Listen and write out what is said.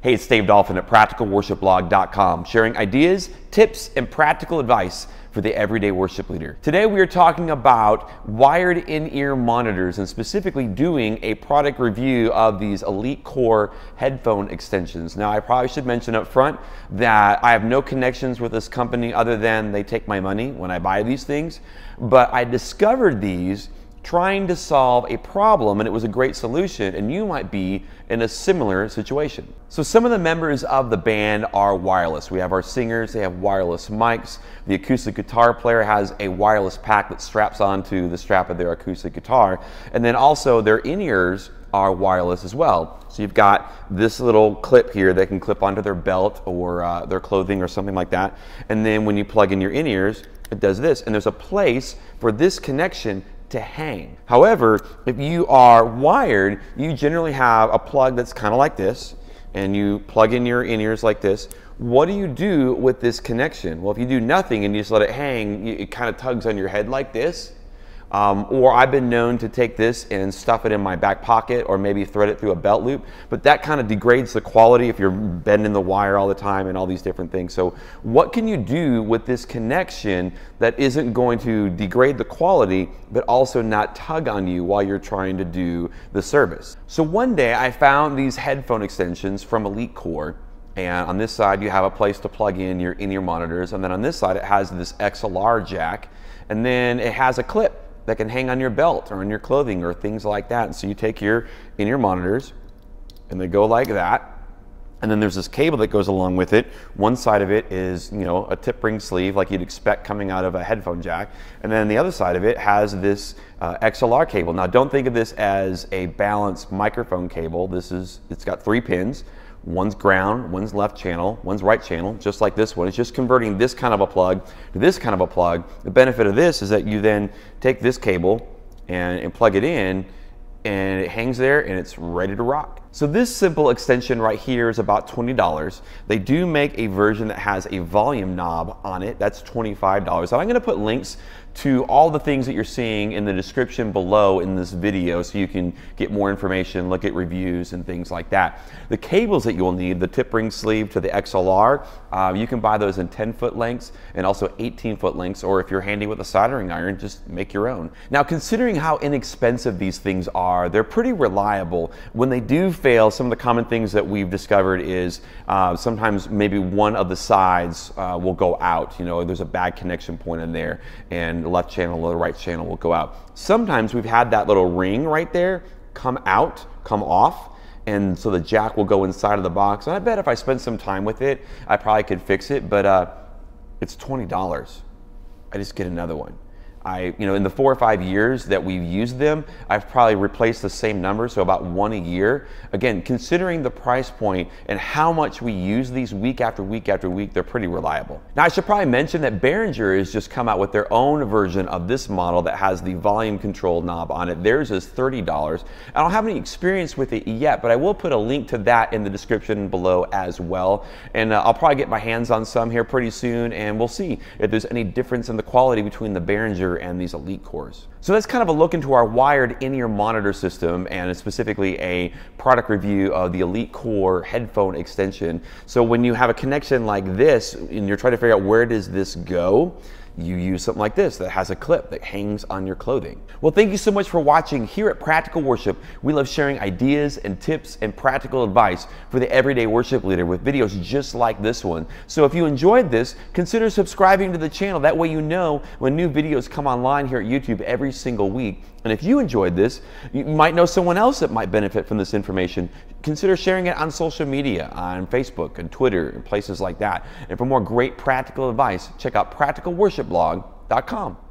Hey, it's Dave Dolphin at practicalworshipblog.com, sharing ideas, tips, and practical advice for the everyday worship leader. Today we are talking about wired in-ear monitors and specifically doing a product review of these Elite Core headphone extensions. Now I probably should mention up front that I have no connections with this company other than they take my money when I buy these things, but I discovered these trying to solve a problem and it was a great solution and you might be in a similar situation. So some of the members of the band are wireless. We have our singers, they have wireless mics. The acoustic guitar player has a wireless pack that straps onto the strap of their acoustic guitar. And then also their in-ears are wireless as well. So you've got this little clip here that can clip onto their belt or uh, their clothing or something like that. And then when you plug in your in-ears, it does this. And there's a place for this connection to hang. However, if you are wired, you generally have a plug that's kind of like this, and you plug in your in-ears like this. What do you do with this connection? Well, if you do nothing and you just let it hang, it kind of tugs on your head like this. Um, or I've been known to take this and stuff it in my back pocket or maybe thread it through a belt loop, but that kind of degrades the quality if you're bending the wire all the time and all these different things. So what can you do with this connection that isn't going to degrade the quality, but also not tug on you while you're trying to do the service? So one day I found these headphone extensions from Elite Core and on this side you have a place to plug in your in-ear monitors and then on this side it has this XLR jack and then it has a clip that can hang on your belt or on your clothing or things like that. And so you take your in-ear monitors and they go like that. And then there's this cable that goes along with it. One side of it is, you know, a tip ring sleeve like you'd expect coming out of a headphone jack. And then the other side of it has this uh, XLR cable. Now don't think of this as a balanced microphone cable. This is, it's got three pins. One's ground, one's left channel, one's right channel, just like this one. It's just converting this kind of a plug to this kind of a plug. The benefit of this is that you then take this cable and, and plug it in and it hangs there and it's ready to rock. So this simple extension right here is about $20. They do make a version that has a volume knob on it. That's $25. And I'm gonna put links to all the things that you're seeing in the description below in this video so you can get more information, look at reviews and things like that. The cables that you'll need, the tip ring sleeve to the XLR, uh, you can buy those in 10 foot lengths and also 18 foot lengths, or if you're handy with a soldering iron, just make your own. Now, considering how inexpensive these things are, they're pretty reliable. When they do fail, some of the common things that we've discovered is uh, sometimes maybe one of the sides uh, will go out. You know, there's a bad connection point in there and the left channel or the right channel will go out. Sometimes we've had that little ring right there come out, come off, and so the jack will go inside of the box. And I bet if I spend some time with it, I probably could fix it, but uh, it's $20. I just get another one. I, you know, in the four or five years that we've used them, I've probably replaced the same number, so about one a year. Again, considering the price point and how much we use these week after week after week, they're pretty reliable. Now, I should probably mention that Behringer has just come out with their own version of this model that has the volume control knob on it. Theirs is $30. I don't have any experience with it yet, but I will put a link to that in the description below as well. And uh, I'll probably get my hands on some here pretty soon, and we'll see if there's any difference in the quality between the Behringer and these elite cores. So that's kind of a look into our wired in-ear monitor system and specifically a product review of the Elite Core headphone extension. So when you have a connection like this and you're trying to figure out where does this go, you use something like this that has a clip that hangs on your clothing. Well, thank you so much for watching. Here at Practical Worship, we love sharing ideas and tips and practical advice for the everyday worship leader with videos just like this one. So if you enjoyed this, consider subscribing to the channel. That way you know when new videos come online here at YouTube every single week. And if you enjoyed this, you might know someone else that might benefit from this information. Consider sharing it on social media, on Facebook and Twitter and places like that. And for more great practical advice, check out practicalworshipblog.com.